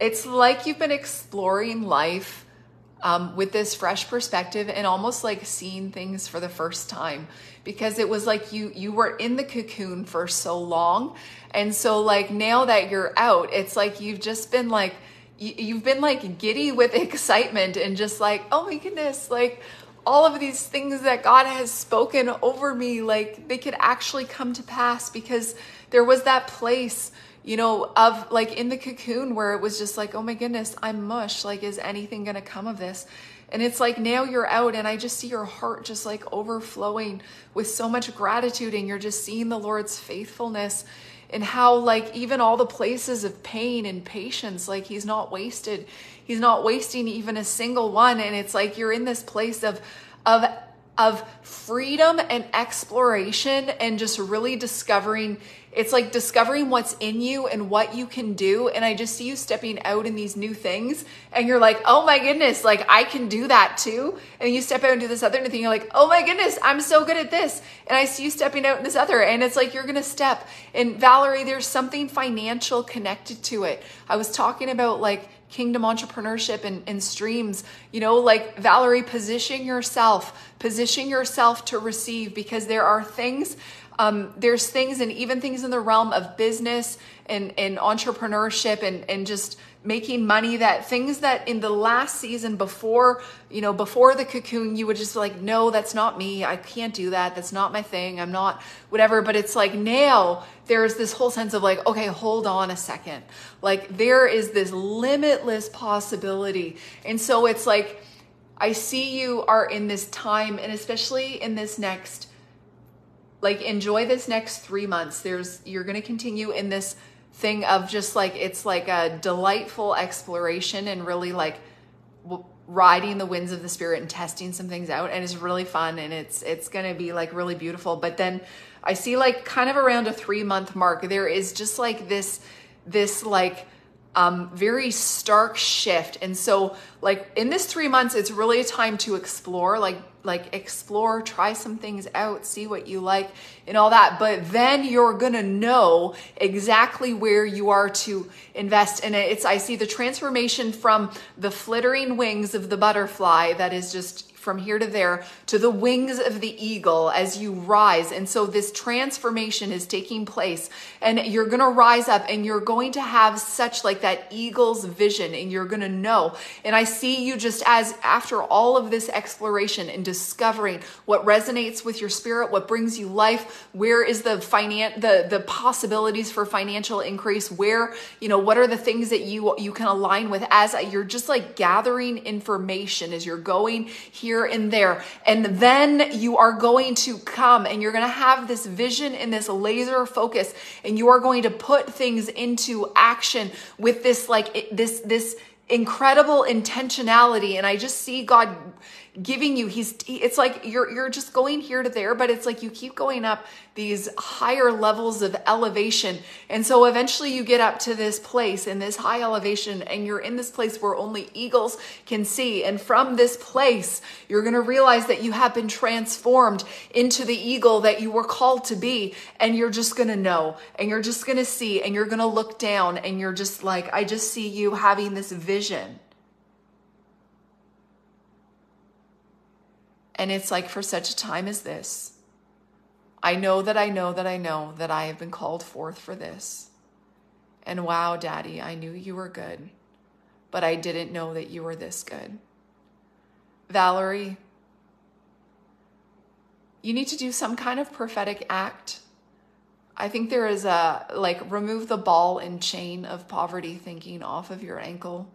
it's like you've been exploring life um, with this fresh perspective and almost like seeing things for the first time because it was like you you were in the cocoon for so long. And so like now that you're out it's like you've just been like you, you've been like giddy with excitement and just like oh my goodness like all of these things that God has spoken over me like they could actually come to pass because there was that place you know, of like in the cocoon where it was just like, oh my goodness, I'm mush. Like, is anything going to come of this? And it's like now you're out, and I just see your heart just like overflowing with so much gratitude, and you're just seeing the Lord's faithfulness and how, like, even all the places of pain and patience, like, He's not wasted. He's not wasting even a single one. And it's like you're in this place of, of, of freedom and exploration and just really discovering it's like discovering what's in you and what you can do. And I just see you stepping out in these new things and you're like, oh my goodness, like I can do that too. And you step out and do this other thing. You're like, oh my goodness, I'm so good at this. And I see you stepping out in this other. And it's like you're going to step. And Valerie, there's something financial connected to it. I was talking about like, kingdom entrepreneurship and, and streams you know like valerie position yourself position yourself to receive because there are things um, there's things and even things in the realm of business and, and entrepreneurship and, and just making money that things that in the last season before you know before the cocoon you would just like no that's not me. I can't do that. That's not my thing. I'm not whatever. But it's like now there's this whole sense of like okay hold on a second. Like there is this limitless possibility. And so it's like i see you are in this time and especially in this next like enjoy this next three months there's you're going to continue in this thing of just like it's like a delightful exploration and really like riding the winds of the spirit and testing some things out and it's really fun and it's it's going to be like really beautiful but then i see like kind of around a 3 month mark there is just like this this like um, very stark shift. And so, like in this three months, it's really a time to explore, like like explore, try some things out, see what you like, and all that. But then you're gonna know exactly where you are to invest. And it's I see the transformation from the flittering wings of the butterfly that is just from here to there to the wings of the eagle as you rise. And so this transformation is taking place and you're going to rise up and you're going to have such like that eagle's vision and you're going to know. And I see you just as after all of this exploration and discovering what resonates with your spirit, what brings you life, where is the finan- the the possibilities for financial increase, where, you know, what are the things that you you can align with as you're just like gathering information as you're going here here and there. And then you are going to come and you're going to have this vision and this laser focus and you are going to put things into action with this like this this incredible intentionality and I just see God giving you he's it's like you're you're just going here to there but it's like you keep going up these higher levels of elevation. And so eventually you get up to this place in this high elevation and you're in this place where only eagles can see. And from this place you're going to realize that you have been transformed into the eagle that you were called to be. And you're just going to know and you're just going to see and you're going to look down and you're just like I just see you having this vision And it's like, for such a time as this, I know that I know that I know that I have been called forth for this. And wow, Daddy, I knew you were good, but I didn't know that you were this good. Valerie, you need to do some kind of prophetic act. I think there is a like remove the ball and chain of poverty thinking off of your ankle.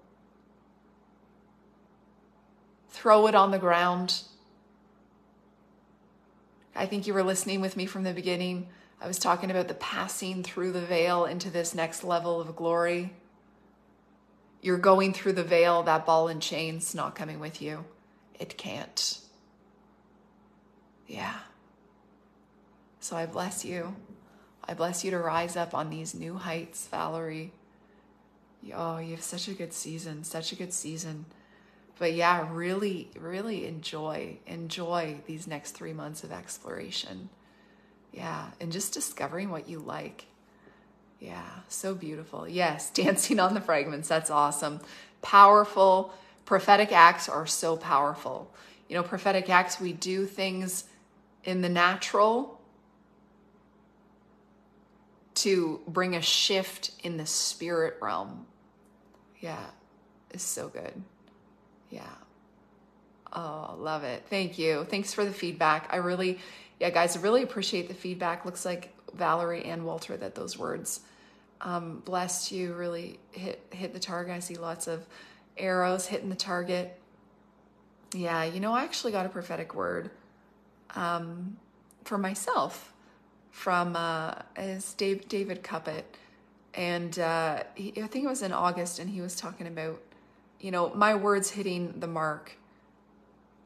Throw it on the ground I think you were listening with me from the beginning. I was talking about the passing through the veil into this next level of glory. You're going through the veil, that ball and chain's not coming with you. It can't. Yeah. So I bless you. I bless you to rise up on these new heights, Valerie. Oh, you have such a good season, such a good season but yeah, really, really enjoy, enjoy these next three months of exploration. Yeah, and just discovering what you like. Yeah, so beautiful. Yes, dancing on the fragments. That's awesome. Powerful. Prophetic acts are so powerful. You know, prophetic acts, we do things in the natural to bring a shift in the spirit realm. Yeah, it's so good. Yeah. Oh, love it. Thank you. Thanks for the feedback. I really, yeah, guys, really appreciate the feedback. Looks like Valerie and Walter that those words um, blessed you. Really hit hit the target. I see lots of arrows hitting the target. Yeah, you know, I actually got a prophetic word um, for myself from uh, is Dave, David Cuppett, and uh, he, I think it was in August, and he was talking about you know, my words hitting the mark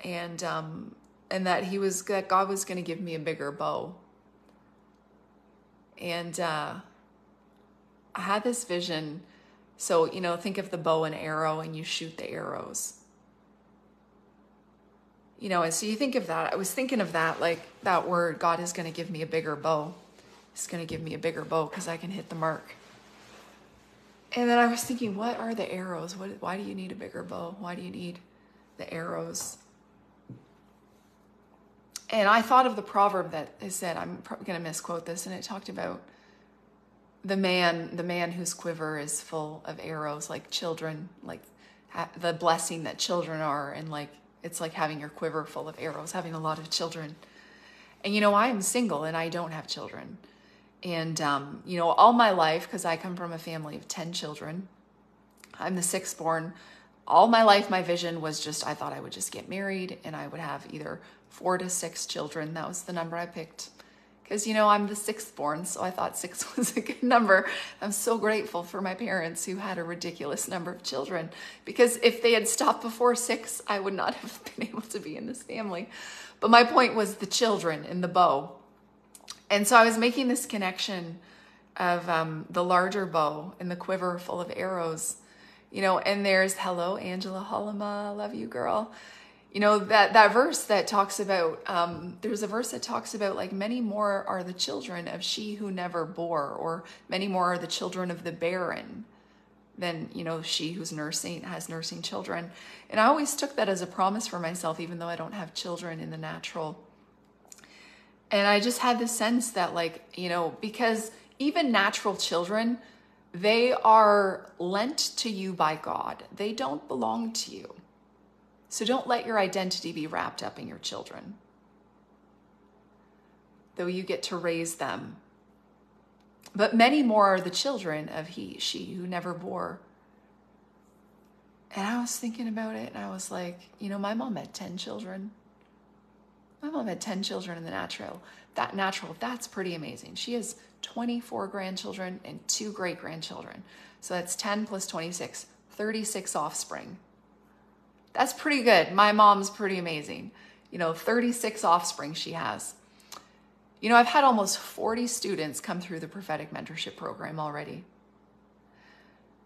and um and that he was that God was going to give me a bigger bow. And uh I had this vision. So, you know, think of the bow and arrow and you shoot the arrows. You know, and so you think of that. I was thinking of that like that word God is going to give me a bigger bow. He's going to give me a bigger bow cuz I can hit the mark. And then I was thinking, what are the arrows? What, why do you need a bigger bow? Why do you need the arrows? And I thought of the proverb that is said, I'm probably going to misquote this, and it talked about the man, the man whose quiver is full of arrows, like children, like the blessing that children are, and like it's like having your quiver full of arrows, having a lot of children. And you know, I am single and I don't have children. And, um, you know, all my life, because I come from a family of 10 children, I'm the sixth born. All my life, my vision was just I thought I would just get married and I would have either four to six children. That was the number I picked. Because, you know, I'm the sixth born, so I thought six was a good number. I'm so grateful for my parents who had a ridiculous number of children. Because if they had stopped before six, I would not have been able to be in this family. But my point was the children in the bow and so I was making this connection of um, the larger bow and the quiver full of arrows. You know, and there's hello, Angela Hollema, love you, girl. You know that that verse that talks about um, there's a verse that talks about like many more are the children of she who never bore, or many more are the children of the barren than you know she who's nursing has nursing children and i always took that as a promise for myself even though i don't have children in the natural and i just had the sense that like you know because even natural children they are lent to you by god they don't belong to you so don't let your identity be wrapped up in your children though you get to raise them but many more are the children of he, she who never bore. And I was thinking about it and I was like, you know, my mom had 10 children. My mom had 10 children in the natural. That natural, that's pretty amazing. She has 24 grandchildren and two great grandchildren. So that's 10 plus 26, 36 offspring. That's pretty good. My mom's pretty amazing. You know, 36 offspring she has. You know, I've had almost 40 students come through the prophetic mentorship program already.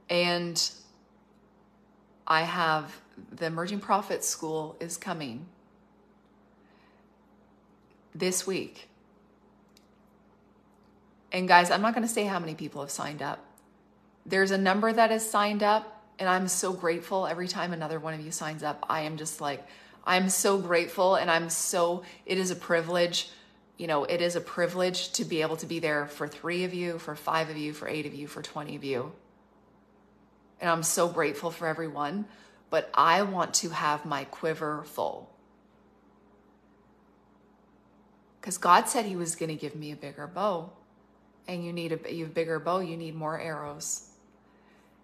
And I have the Emerging Prophets School is coming this week. And guys, I'm not going to say how many people have signed up. There's a number that has signed up, and I'm so grateful every time another one of you signs up. I am just like, I'm so grateful, and I'm so, it is a privilege you know, it is a privilege to be able to be there for three of you, for five of you, for eight of you, for 20 of you. And I'm so grateful for everyone, but I want to have my quiver full. Because God said He was going to give me a bigger bow. And you need a, you have bigger bow, you need more arrows.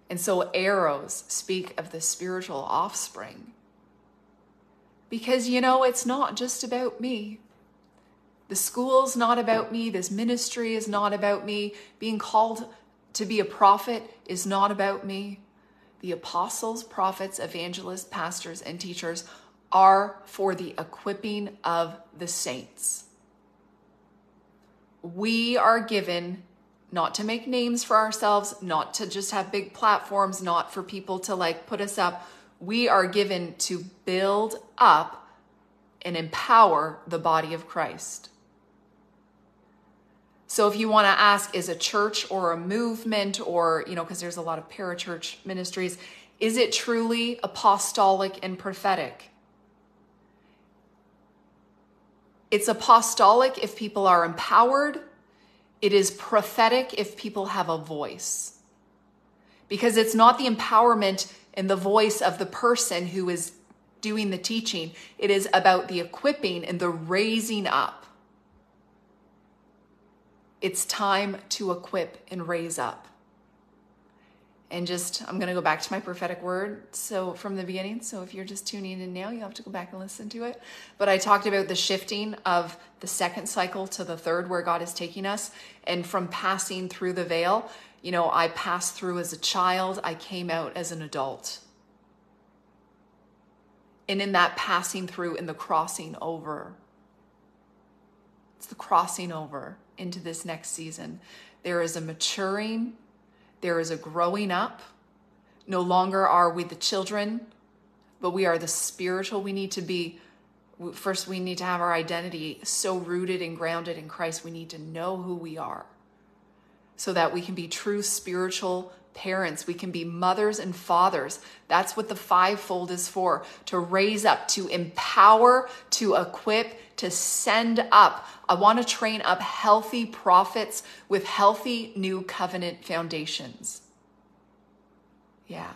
And so arrows speak of the spiritual offspring. Because, you know, it's not just about me. The school's not about me. This ministry is not about me. Being called to be a prophet is not about me. The apostles, prophets, evangelists, pastors, and teachers are for the equipping of the saints. We are given not to make names for ourselves, not to just have big platforms, not for people to like put us up. We are given to build up and empower the body of Christ. So if you want to ask, is a church or a movement or, you know, because there's a lot of parachurch ministries, is it truly apostolic and prophetic? It's apostolic if people are empowered. It is prophetic if people have a voice. Because it's not the empowerment and the voice of the person who is doing the teaching, it is about the equipping and the raising up. It's time to equip and raise up. And just, I'm going to go back to my prophetic word. So, from the beginning. So, if you're just tuning in now, you have to go back and listen to it. But I talked about the shifting of the second cycle to the third, where God is taking us. And from passing through the veil, you know, I passed through as a child, I came out as an adult. And in that passing through, in the crossing over, it's the crossing over into this next season. There is a maturing, there is a growing up. No longer are we the children, but we are the spiritual. We need to be, first, we need to have our identity so rooted and grounded in Christ. We need to know who we are so that we can be true spiritual parents. We can be mothers and fathers. That's what the fivefold is for to raise up, to empower, to equip, to send up. I want to train up healthy prophets with healthy new covenant foundations. Yeah,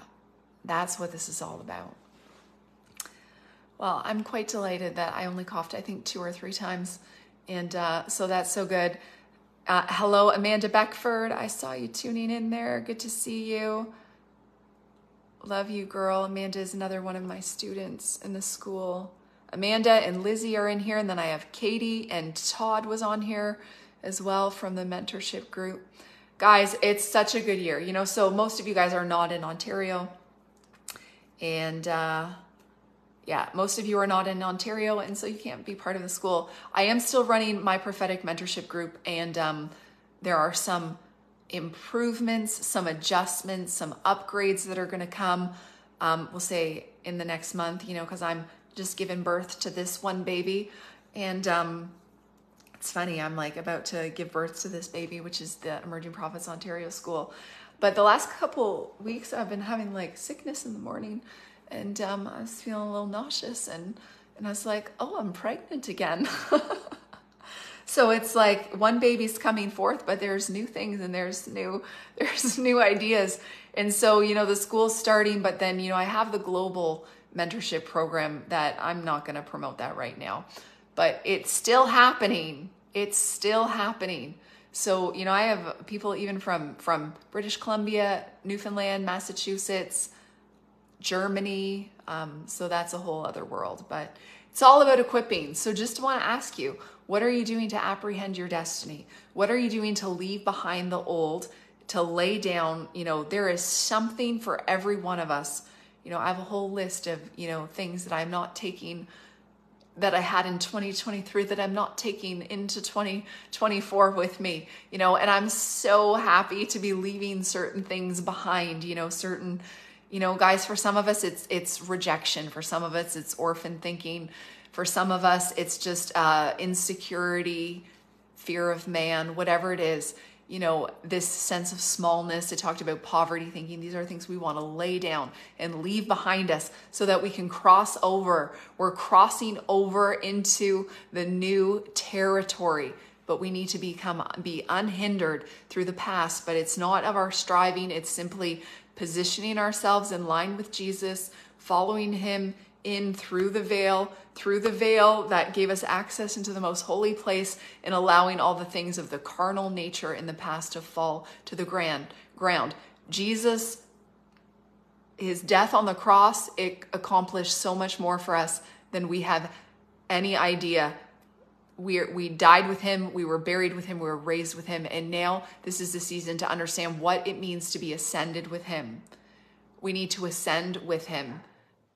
that's what this is all about. Well, I'm quite delighted that I only coughed, I think, two or three times. And uh, so that's so good. Uh, hello, Amanda Beckford. I saw you tuning in there. Good to see you. Love you, girl. Amanda is another one of my students in the school. Amanda and Lizzie are in here, and then I have Katie and Todd was on here as well from the mentorship group. Guys, it's such a good year. You know, so most of you guys are not in Ontario. And uh, yeah, most of you are not in Ontario, and so you can't be part of the school. I am still running my prophetic mentorship group, and um, there are some improvements, some adjustments, some upgrades that are going to come. Um, we'll say in the next month, you know, because I'm just giving birth to this one baby. And um, it's funny, I'm like about to give birth to this baby, which is the Emerging Prophets Ontario School. But the last couple weeks, I've been having like sickness in the morning, and um, I was feeling a little nauseous, and and I was like, oh, I'm pregnant again. so it's like one baby's coming forth, but there's new things and there's new there's new ideas, and so you know the school's starting, but then you know I have the global mentorship program that I'm not going to promote that right now, but it's still happening. It's still happening. So, you know, I have people even from from British Columbia, Newfoundland, Massachusetts, Germany. Um, so that's a whole other world, but it's all about equipping. So just want to ask you, what are you doing to apprehend your destiny? What are you doing to leave behind the old, to lay down, you know, there is something for every one of us. You know, I have a whole list of, you know, things that I'm not taking that I had in 2023 that I'm not taking into 2024 with me, you know, and I'm so happy to be leaving certain things behind, you know, certain, you know, guys, for some of us, it's, it's rejection. For some of us, it's orphan thinking. For some of us, it's just uh, insecurity, fear of man, whatever it is you know, this sense of smallness. It talked about poverty, thinking these are things we want to lay down and leave behind us so that we can cross over. We're crossing over into the new territory, but we need to become be unhindered through the past. But it's not of our striving, it's simply positioning ourselves in line with Jesus, following him in through the veil, through the veil that gave us access into the most holy place, and allowing all the things of the carnal nature in the past to fall to the grand, ground. Jesus, his death on the cross, it accomplished so much more for us than we have any idea. We, we died with him, we were buried with him, we were raised with him, and now this is the season to understand what it means to be ascended with him. We need to ascend with him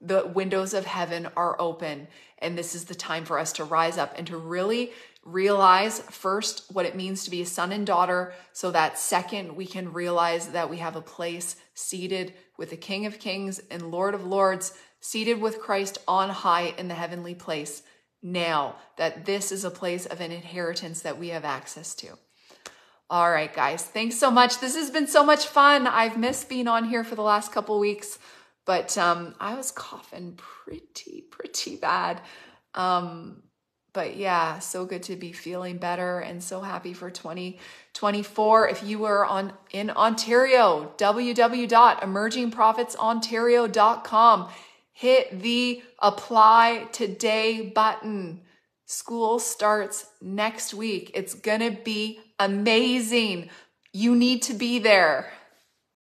the windows of heaven are open. And this is the time for us to rise up and to really realize first what it means to be a son and daughter, so that second, we can realize that we have a place seated with the King of Kings and Lord of Lords, seated with Christ on high in the heavenly place. Now that this is a place of an inheritance that we have access to. All right, guys, thanks so much. This has been so much fun. I've missed being on here for the last couple weeks. But um, I was coughing pretty, pretty bad. Um, but yeah, so good to be feeling better and so happy for 2024. If you were on in Ontario, www.emergingprophetsontario.com. Hit the apply today button. School starts next week. It's going to be amazing. You need to be there.